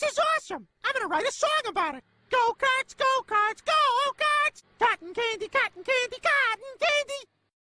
This is awesome. I'm gonna write a song about it. Go karts, go karts, go karts! Cotton candy, cotton candy, cotton!